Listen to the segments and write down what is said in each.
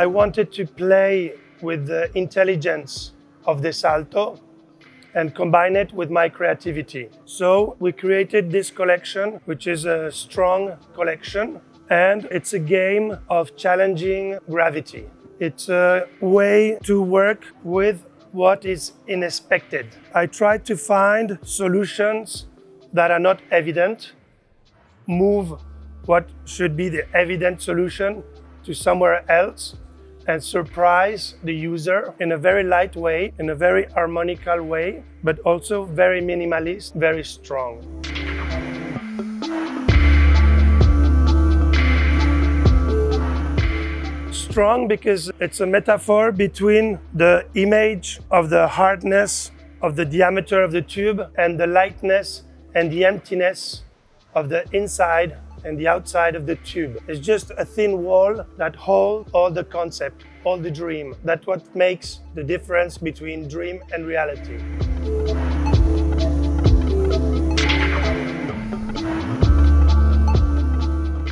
I wanted to play with the intelligence of Desalto and combine it with my creativity. So we created this collection, which is a strong collection, and it's a game of challenging gravity. It's a way to work with what is unexpected. I try to find solutions that are not evident, move what should be the evident solution to somewhere else, and surprise the user in a very light way, in a very harmonical way, but also very minimalist, very strong. Strong because it's a metaphor between the image of the hardness of the diameter of the tube and the lightness and the emptiness of the inside and the outside of the tube. It's just a thin wall that holds all the concept, all the dream. That's what makes the difference between dream and reality.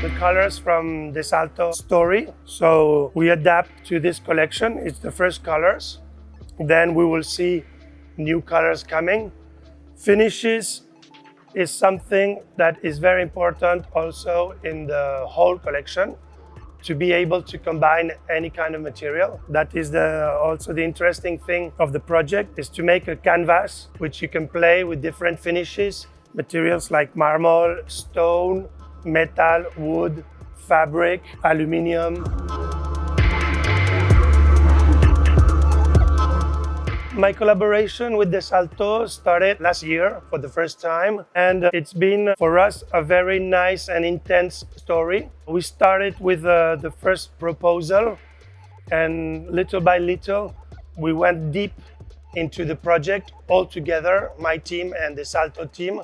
The colors from Desalto story. So we adapt to this collection. It's the first colors. Then we will see new colors coming. Finishes is something that is very important also in the whole collection to be able to combine any kind of material. That is the, also the interesting thing of the project is to make a canvas which you can play with different finishes, materials like marble, stone, metal, wood, fabric, aluminium. My collaboration with Desalto started last year for the first time, and it's been for us a very nice and intense story. We started with uh, the first proposal, and little by little, we went deep into the project all together, my team and Desalto team,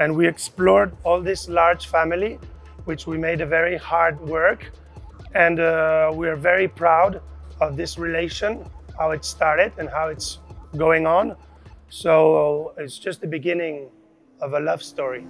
and we explored all this large family, which we made a very hard work, and uh, we are very proud of this relation, how it started and how it's going on. So it's just the beginning of a love story.